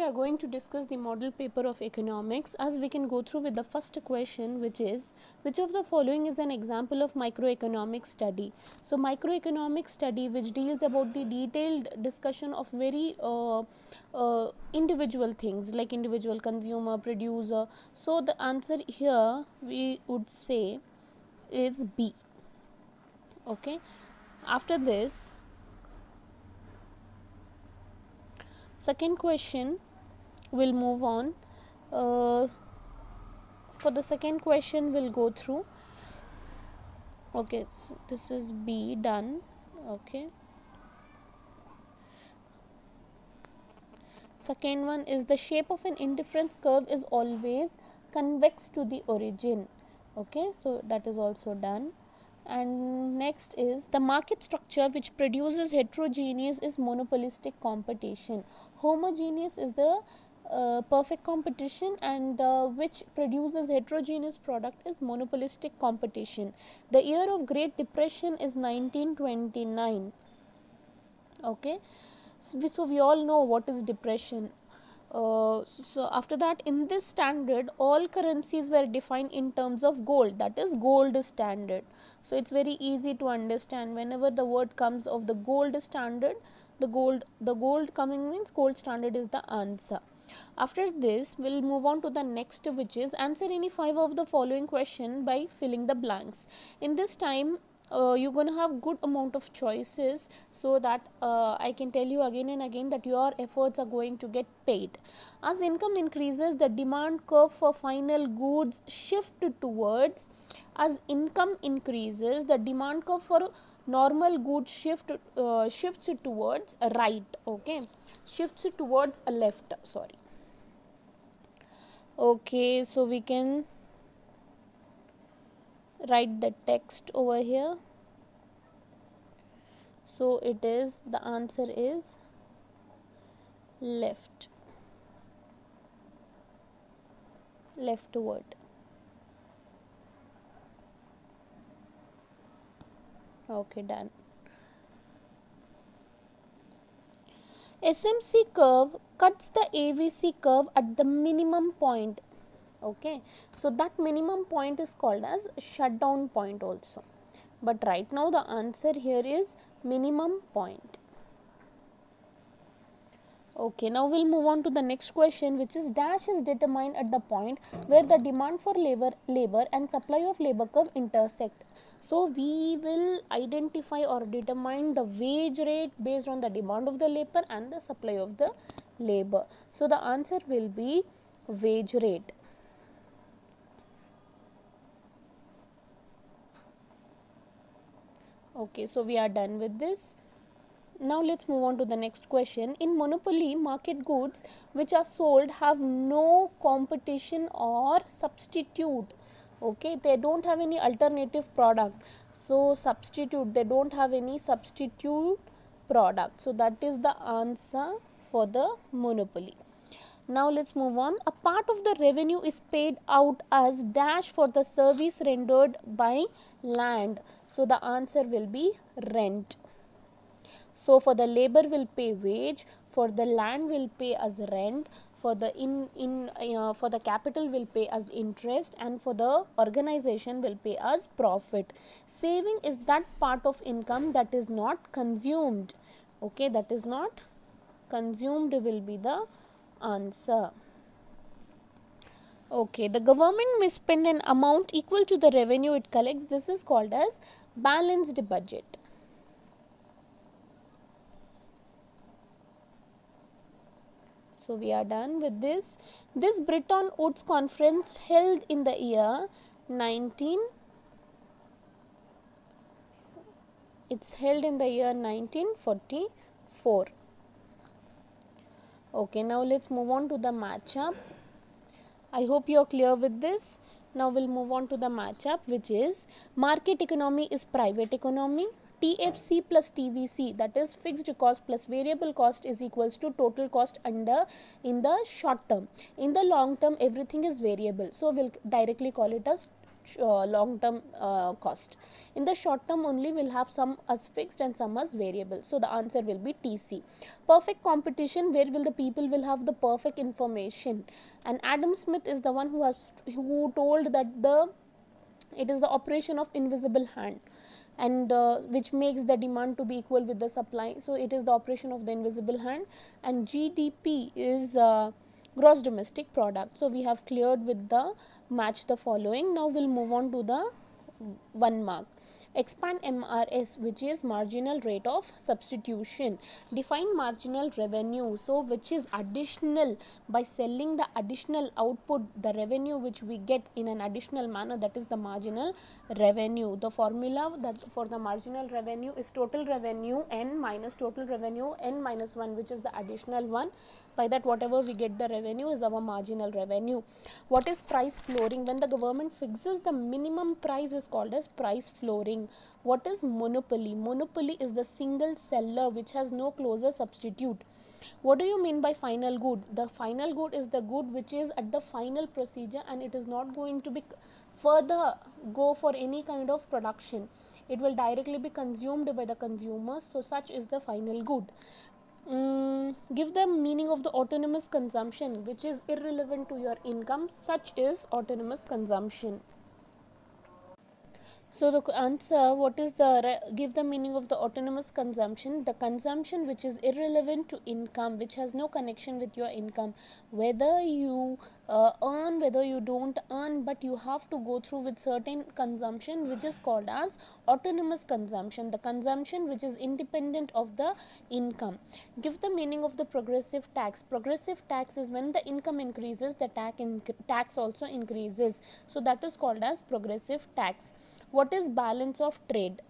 we are going to discuss the model paper of economics as we can go through with the first question which is which of the following is an example of microeconomic study? So microeconomic study which deals about the detailed discussion of very uh, uh, individual things like individual consumer producer. So the answer here we would say is b. Okay? After this second question we'll move on. Uh, for the second question we'll go through. Okay so this is b done. Okay. Second one is the shape of an indifference curve is always convex to the origin. Okay so that is also done. And next is the market structure which produces heterogeneous is monopolistic competition. Homogeneous is the uh, perfect competition and uh, which produces heterogeneous product is monopolistic competition. The year of great depression is 1929 okay? So we, so we all know what is depression. Uh, so after that in this standard all currencies were defined in terms of gold. That is gold standard. So it's very easy to understand. Whenever the word comes of the gold standard the gold the gold coming means gold standard is the answer after this, we'll move on to the next which is answer any five of the following question by filling the blanks. In this time, uh, you're going to have good amount of choices so that uh, I can tell you again and again that your efforts are going to get paid. As income increases, the demand curve for final goods shift towards as income increases, the demand curve for normal goods shift uh, shifts towards right okay? Shifts towards a left sorry. Okay so we can write the text over here. So it is the answer is left. Leftward okay done. SMC curve cuts the AVC curve at the minimum point. Okay? So that minimum point is called as shutdown point also. But right now the answer here is minimum point Okay, now we'll move on to the next question which is dash is determined at the point where the demand for labor labor and supply of labor curve intersect. So we will identify or determine the wage rate based on the demand of the labor and the supply of the labor. So the answer will be wage rate. Okay, so we are done with this. Now let's move on to the next question. In monopoly, market goods which are sold have no competition or substitute. Okay, they don't have any alternative product. So substitute, they don't have any substitute product. So that is the answer for the monopoly. Now let's move on. A part of the revenue is paid out as dash for the service rendered by land. So the answer will be rent. So for the labor will pay wage, for the land will pay as rent, for the in in uh, for the capital will pay as interest and for the organization will pay as profit. Saving is that part of income that is not consumed. Okay, that is not consumed will be the answer. Okay, the government may spend an amount equal to the revenue it collects. This is called as balanced budget. So we are done with this. This Bretton Woods conference held in the year 19 it's held in the year 1944 okay now let's move on to the matchup. I hope you are clear with this. Now we'll move on to the matchup which is market economy is private economy TFC plus TVC that is fixed cost plus variable cost is equals to total cost under in the short term. In the long term everything is variable. So, we will directly call it as uh, long term uh, cost. In the short term only we'll have some as fixed and some as variable. So the answer will be TC. Perfect competition where will the people will have the perfect information and Adam Smith is the one who has who told that the it is the operation of invisible hand and uh, which makes the demand to be equal with the supply. So it is the operation of the invisible hand and GDP is uh, gross domestic product. So we have cleared with the match the following. Now we'll move on to the one mark expand MRS which is marginal rate of substitution. Define marginal revenue so which is additional. By selling the additional output the revenue which we get in an additional manner that is the marginal revenue. The formula that for the marginal revenue is total revenue n minus total revenue n minus 1 which is the additional one. By that whatever we get the revenue is our marginal revenue. What is price flooring? When the government fixes the minimum price is called as price flooring what is monopoly? Monopoly is the single seller which has no closer substitute. What do you mean by final good? The final good is the good which is at the final procedure and it is not going to be further go for any kind of production. It will directly be consumed by the consumers. So, such is the final good. Mm, give the meaning of the autonomous consumption which is irrelevant to your income. Such is autonomous consumption. So the answer what is the give the meaning of the autonomous consumption? The consumption which is irrelevant to income which has no connection with your income. Whether you uh, earn whether you don't earn but you have to go through with certain consumption which is called as autonomous consumption the consumption which is independent of the income. Give the meaning of the progressive tax. Progressive tax is when the income increases the tax tax also increases. So that is called as progressive tax what is balance of trade?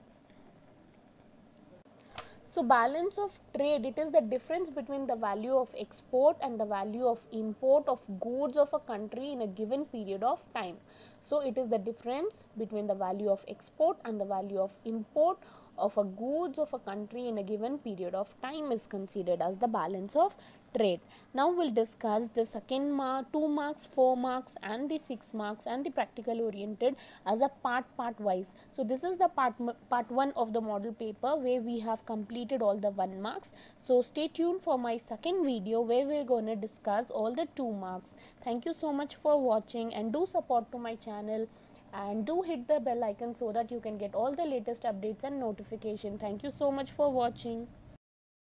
So, balance of trade it is the difference between the value of export and the value of import of goods of a country in a given period of time. So, it is the difference between the value of export and the value of import of a goods of a country in a given period of time is considered as the balance of trade. Now, we will discuss the second mark, 2 marks, 4 marks and the 6 marks and the practical oriented as a part part wise. So, this is the part, part 1 of the model paper where we have completed all the 1 marks. So, stay tuned for my second video where we are going to discuss all the 2 marks. Thank you so much for watching and do support to my channel and do hit the bell icon so that you can get all the latest updates and notification. Thank you so much for watching.